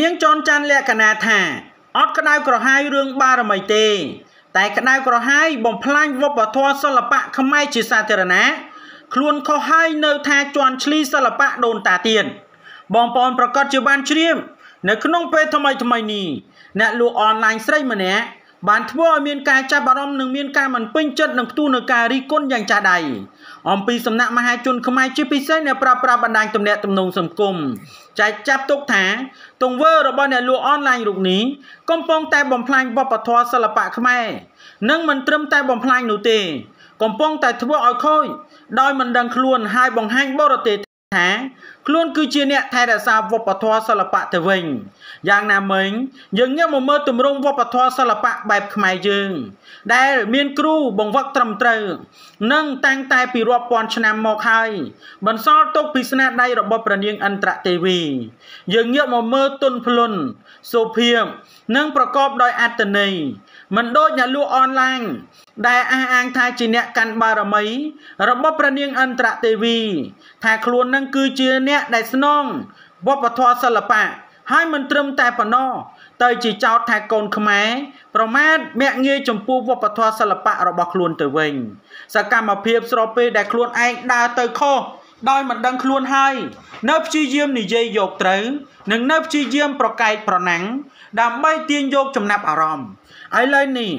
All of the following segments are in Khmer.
នាងចនច័ន្ទលក្ខណៈថាអត់ក្តៅក្រហាយរឿងបារមីទេ តែក្តៅក្រហាយបំផ្លាញវប្បធម៌សិល្បៈខ្មែរជាសាធារណៈខ្លួនខុសហើយនៅថាជន់ឈ្លីសិល្បៈដូនតាទៀតបងប្អូនប្រកាសជាបានជ្រាបនៅក្នុងពេលថ្មីថ្មីនេះអ្នកលក់អនឡាញស្រីម្នាក់ បានធ្វើឲ្យមានការចាប់អារម្មណ៍និងមានការមិនពេញចិត្តនឹងផ្ទុះនឹងការរីកគុណយ៉ាងចាស់ដៃអំពីសំណាក់មហាជនខ្មែរជាពិសេសអ្នកប្រើប្រាស់បណ្ដាញទំនាក់ទំនងសង្គមចែកចាប់ទុកថា ទង្វើរបស់អ្នកលក់អនឡាញរូបនេះកំពុងតែបំផ្លាញវប្បធម៌សិល្បៈខ្មែរនិងមិនត្រឹមតែបំផ្លាញនោះទេ កំពុងតែធ្វើឲ្យខូចដោយមិនដឹងខ្លួនហើយបង្ហាញបរទេស ថាខ្លួនគឺជាអ្នកថែរក្សាវប្បធម៌សិល្បៈទៅវិញយ៉ាងណាមិញយើងងាកមកមើលទម្រង់វប្បធម៌សិល្បៈបែបខ្មែរយើង ដែលមានគ្រូបង្វឹកត្រឹមត្រូវនិងតាំងតែពីរាប់ពាន់ឆ្នាំមកហើយបន្សល់ទុកពីស្នាដៃរបស់ព្រះនាងឥន្ទ្រទេវី យើងងាកមកមើលទុនភ្លុនសុភាព និងប្រកបដោយអត្តន័យមិនដូចអ្នកលក់អនឡាញដែលអះអាងថាជាអ្នកកាន់បារមី របស់ព្រះនាងឥន្ទ្រទេវី ថាខ្លួននឹងគឺជាអ្នកដែលស្នងវប្បធម៌សិល្បៈហើយមិនត្រឹមតែប៉ុណ្ណោះទៅជាចោតថាកូនខ្មែរប្រមាថមាក់ងាយចំពោះវប្បធម៌សិល្បៈរបស់ខ្លួនទៅវិញ សកម្មភាពស្របពេលដែលខ្លួនឯងដើរទៅខុស ដោយមិនដឹងខ្លួនហើយនៅព្យាយាមនិយាយយកត្រូវនិងនៅព្យាយាមប្រកែកប្រណាំងដើម្បីទាញយកចំណាប់អារម្មណ៍ឥឡូវនេះ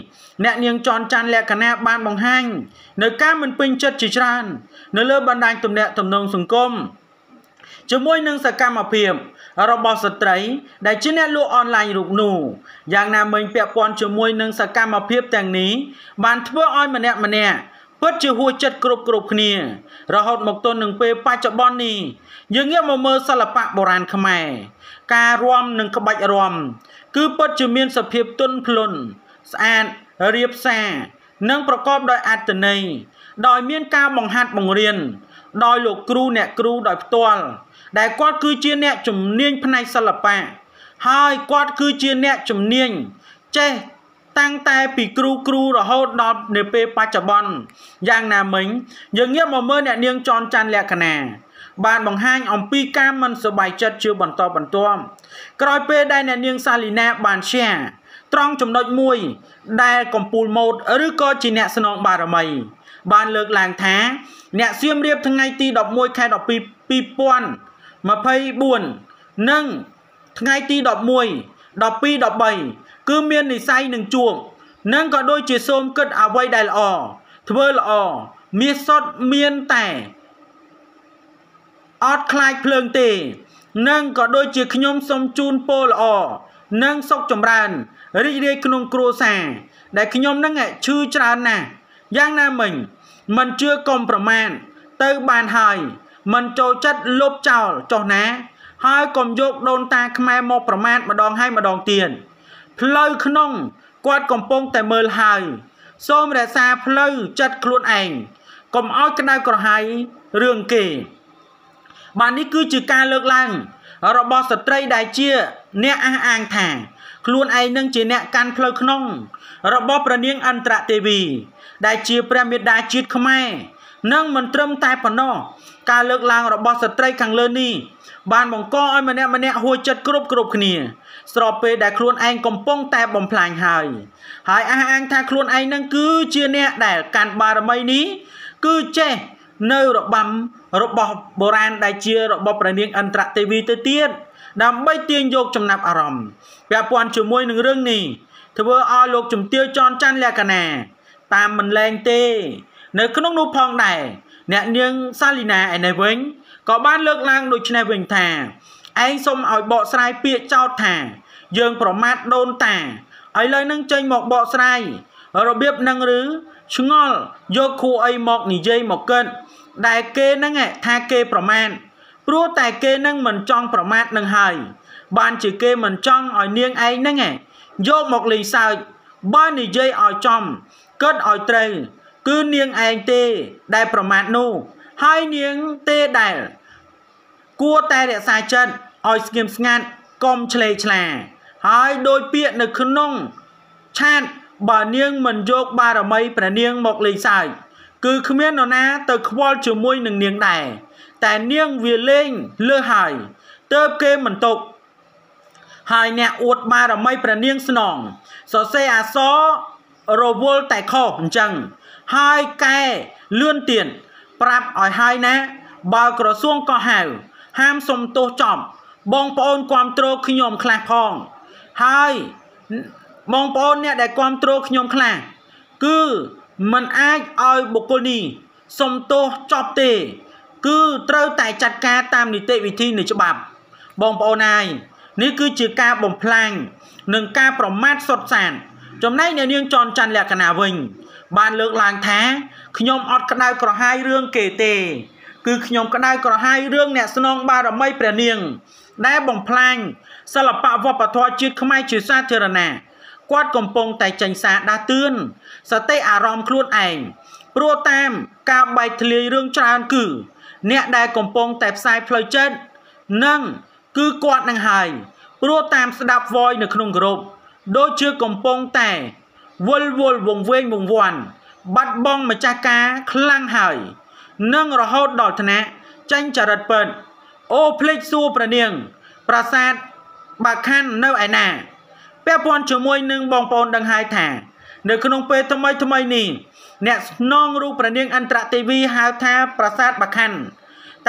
អ្នកនាងចនច័ន្ទលក្ខណៈបានបង្ហាញនៅការមិនពេញចិត្តជាច្រើន នៅលើបណ្ដាញទំនាក់ទំនងសង្គមជាមួយនឹងសកម្មភាពរបស់ស្ត្រី ដែលជាអ្នកលក់អនឡាញរូបនោះយ៉ាងណាមិញពាក់ព័ន្ធជាមួយនឹងសកម្មភាពទាំងនេះបានធ្វើឲ្យម្នាក់ម្នាក់ ពិតជាហួសចិត្តគ្រប់គ្រប់គ្នា រហូតមកទល់នឹងពេលបច្ចុប្បន្ននេះយើងងាកមកមើលសិល្បៈបុរាណខ្មែរការរាំនិងក្បាច់រាំគឺពិតជាមានសភាពទន់ភ្លន់ស្អាតរៀបសារនិងប្រកបដោយអត្ថន័យដោយមានការបង្ហាត់បង្រៀនដោយលោកគ្រូអ្នកគ្រូដោយផ្ទាល់ដែលគាត់គឺជាអ្នកជំនាញផ្នែកសិល្បៈហើយគាត់គឺជាអ្នកជំនាញចេះ តាំងតែពីគ្រូគ្រូរហូតដល់នៅពេលបច្ចុប្បន្នយ៉ាងណាមិញយើងងាកមកមើលអ្នកនាងចនច័ន្ទលក្ខណៈបានបង្ហាញអំពីការមិនសប្បាយចិត្តជាបន្តបន្ទាប់ក្រោយពេលដែលអ្នកនាងសាលីណាបានឈាត្រង់ចំណុចមួយ ដែលកំពូលម៉ូតឬក៏ជាអ្នកស្នងបារមី បានលើកឡើងថា អ្នកសៀមរាបថ្ងៃទី11ខែ12 2024និងថ្ងៃទី11 12 13គឺមាននិស័យនឹងជួងនិងក៏ដូចជាសូមគិតអ្វីដែលល្អធ្វើល្អមាសសុតមានតែអត់ខ្លាចភ្លើងទេនិងក៏ដូចជាខ្ញុំសូមជូនពរល្អនិងសុខចម្រើនរីករាយក្នុងគ្រួសារដែលខ្ញុំនឹងឈឺច្រើនណាស់យ៉ាងណាមិញមិនជឿកុំប្រមាណទៅបានហើយមិនចូលចិត្តលុបចោលចុះណា ហើយកុំយកដូនតាខ្មែរមកប្រមាថម្ដងហើយម្ដងទៀតផ្លូវក្នុងគាត់កំពុងតែមើលហើយសូមរក្សាផ្លូវចិត្តខ្លួនឯងកុំឲ្យក្តៅក្រហាយរឿងគេ បាទនេះគឺជាការលើកឡើង របស់ស្ត្រីដែលជា អ្នកអះអាងថា ខ្លួនឯងនឹងជាអ្នកកាន់ផ្លូវក្នុង របស់ព្រះនាងអន្តរទេវី ដែលជាព្រះមេដាជាតិខ្មែរ និងមិនត្រឹមតែប៉ុណ្ណោះការលើកឡើងរបស់ស្ត្រីខាងលើនេះបានបង្កឲ្យម្នាក់ម្នាក់ហួចចិត្តគ្រប់គ្រប់គ្នា ស្របពេលដែលខ្លួនឯងកំពុងតែបំផ្លាញហើយហើយអះអាងថាខ្លួនឯងនឹងគឺជាអ្នកដែលកាន់បារមីនេះគឺចេះនៅរបាំរបស់បុរាណដែលជារបស់ព្រះនាងអន្តរទេវីទៅទៀតដើម្បីទាញយកចំណាប់អារម្មណ៍ពាក់ព័ន្ធជាមួយនឹងរឿងនេះធ្វើឲ្យលោកជំទាវចនច័ន្ទលក្ខណៈតាមមិនលែងទេ នៅក្នុងនោះផងដែរអ្នកនាងសាលីណាឯនេះវិញក៏បានលើកឡើងដូចនេះវិញថាឯងសុំឲ្យបកស្រាយពាក្យចោទថា យើងប្រមាថដូនតាឥឡូវនឹងចេញមកបកស្រាយរបៀបនឹងឬឆ្ងល់យកគួអីមកនិយាយមកកិនដែលគេហ្នឹងថាគេប្រមាថព្រោះតែគេនឹងមិនចង់ប្រមាថនឹងហើយបានជាគេមិនចង់ឲ្យនាងឯងហ្នឹងយកមកលេងសើចបើនិយាយឲ្យចំគិតឲ្យត្រូវ គឺនាងឯងទេដែលប្រមាថនោះហើយនាងទេដែលគួរតែរក្សាចិត្តឲ្យស្ងៀមស្ងាត់កុំឆ្លេឆ្លា ហើយដោយពាក្យនៅក្នុងឆាតបើនាងមិនយកបារមីព្រះនាងមកលេងសើចគឺគ្មាននរណាទៅខ្វល់ជាមួយនឹងនាងដែរតែនាងវាលេងលើសហើយទើបគេមិនຕົកហើយអ្នកអួតបារមីព្រះនាងស្នងសរសេរអសររវល់តែខុសអញ្ចឹង ហើយកែលឿនទៀនប្រាប់ឲ្យហើយណា បើក្រសួងក៏ហៅហាមសុំទោសចប់បងប្អូនគ្រប់គ្រងខ្ញុំខ្លះផងហើយបងប្អូនអ្នកដែលគ្រប់គ្រងខ្ញុំខ្លះគឺมันអាចឲ្យបុគ្គលនេះសុំទោសចប់ទេ គឺត្រូវតែចាត់ការតាមនីតិវិធីនៃច្បាប់ បងប្អូនហើយនេះគឺជាការបំផ្លាញនិងការប្រមាថសុទ្ធសាធចំណែកអ្នកនាងចនច័ន្ទលក្ខណៈវិញ បានលើកឡើងថាខ្ញុំអត់ក្តៅក្រហាយរឿងគេទេ គឺខ្ញុំក្តៅក្រហាយរឿងអ្នកស្នងបារមីព្រះនាង ដែលបំផ្លាញសិល្បៈវប្បធម៌ជាតិខ្មែរជាសាធារណៈគាត់កំពុងតែចេញសារដាស់តឿនសតិអារម្មណ៍ខ្លួនឯងព្រោះតាមការបែកធ្លាយរឿងច្រើនគឺ អ្នកដែលកំពុងតែផ្សាយផ្លូវចិត្តនឹងគឺគាត់នឹងហើយព្រោះតាមស្ដាប់ voice នៅក្នុងក្រុមដូចជាកំពុងតែ វល់វល់វងវែងវងវាន់បាត់បង់ម្ចាស់ការខ្លាំងហើយនឹងរហូតដល់ថ្នាក់ចាញ់ចរិតពិតអូភ្លេចសួរប្រនាង ប្រាសាទបាខាន់នៅឯណាពាក់ព័ន្ធជាមួយនឹងបងប្អូនដឹងហើយថា នៅក្នុងពេលថ្មីថ្មីនេះអ្នកស្នងរូបព្រះនាងអន្តរទេវីហៅថាប្រាសាទបាខាន់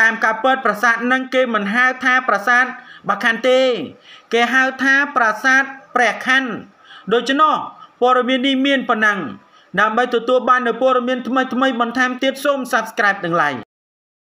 តាមការពិតប្រាសាទនឹងគេមិនហៅថាប្រាសាទបាខាន់ទេ គេហៅថាប្រាសាទព្រះខ័ណ្ឌដូច្នោះ ព័ត៌មាននេះមានប៉ុណ្ណឹងដើម្បីទទួលបាននូវព័ត៌មានថ្មីៗបន្ថែមទៀតសូម Subscribe និង Like